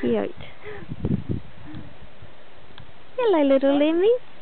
cute. Hello, little lemmies.